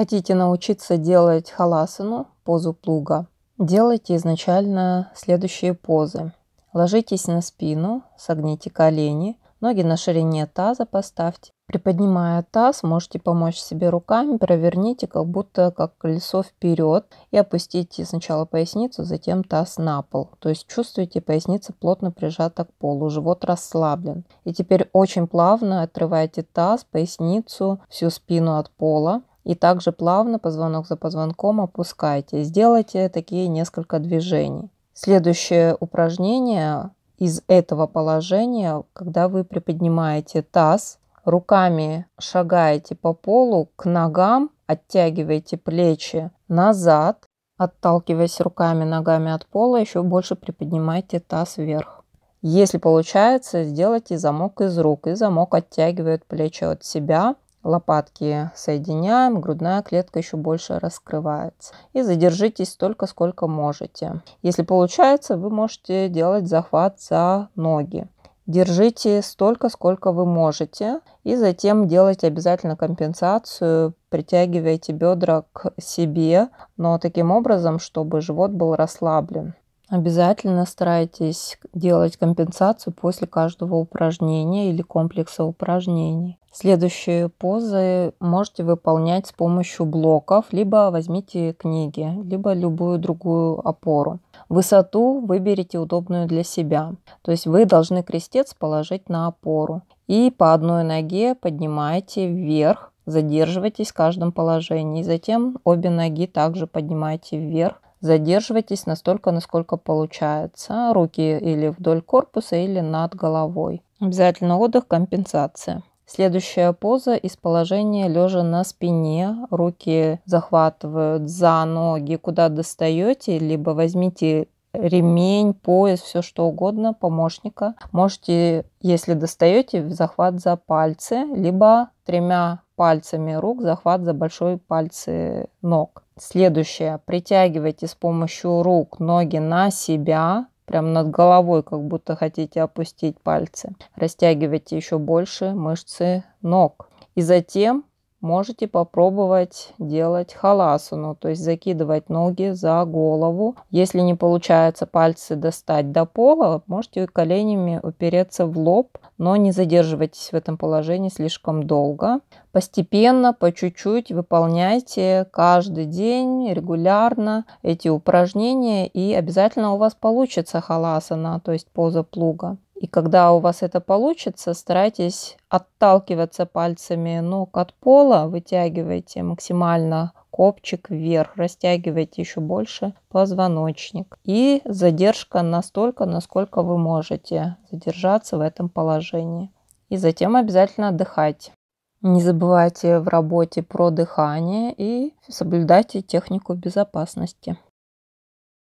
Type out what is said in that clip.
Хотите научиться делать халасану, позу плуга? Делайте изначально следующие позы. Ложитесь на спину, согните колени, ноги на ширине таза поставьте. Приподнимая таз, можете помочь себе руками, проверните как будто как колесо вперед и опустите сначала поясницу, затем таз на пол. То есть чувствуете, поясница плотно прижата к полу, живот расслаблен. И теперь очень плавно отрывайте таз, поясницу, всю спину от пола. И также плавно позвонок за позвонком опускайте. Сделайте такие несколько движений. Следующее упражнение из этого положения, когда вы приподнимаете таз, руками шагаете по полу к ногам, оттягиваете плечи назад, отталкиваясь руками, ногами от пола, еще больше приподнимайте таз вверх. Если получается, сделайте замок из рук, и замок оттягивает плечи от себя, Лопатки соединяем, грудная клетка еще больше раскрывается. И задержитесь столько, сколько можете. Если получается, вы можете делать захват за ноги. Держите столько, сколько вы можете. И затем делайте обязательно компенсацию. Притягивайте бедра к себе, но таким образом, чтобы живот был расслаблен. Обязательно старайтесь делать компенсацию после каждого упражнения или комплекса упражнений. Следующие позы можете выполнять с помощью блоков, либо возьмите книги, либо любую другую опору. Высоту выберите удобную для себя. То есть вы должны крестец положить на опору. И по одной ноге поднимайте вверх, задерживайтесь в каждом положении. Затем обе ноги также поднимайте вверх, Задерживайтесь настолько, насколько получается. Руки или вдоль корпуса, или над головой. Обязательно отдых, компенсация. Следующая поза из положения лежа на спине. Руки захватывают за ноги, куда достаете, либо возьмите ремень, пояс, все что угодно, помощника. Можете, если достаете, захват за пальцы, либо тремя пальцами рук захват за большой пальцы ног. Следующее. Притягивайте с помощью рук ноги на себя, прям над головой, как будто хотите опустить пальцы. Растягивайте еще больше мышцы ног. И затем можете попробовать делать халасану, то есть закидывать ноги за голову. Если не получается пальцы достать до пола, можете коленями упереться в лоб, но не задерживайтесь в этом положении слишком долго. Постепенно, по чуть-чуть выполняйте каждый день регулярно эти упражнения и обязательно у вас получится халасана, то есть поза плуга. И когда у вас это получится, старайтесь отталкиваться пальцами ног от пола, вытягивайте максимально копчик вверх, растягивайте еще больше позвоночник. И задержка настолько, насколько вы можете задержаться в этом положении. И затем обязательно отдыхайте. Не забывайте в работе про дыхание и соблюдайте технику безопасности.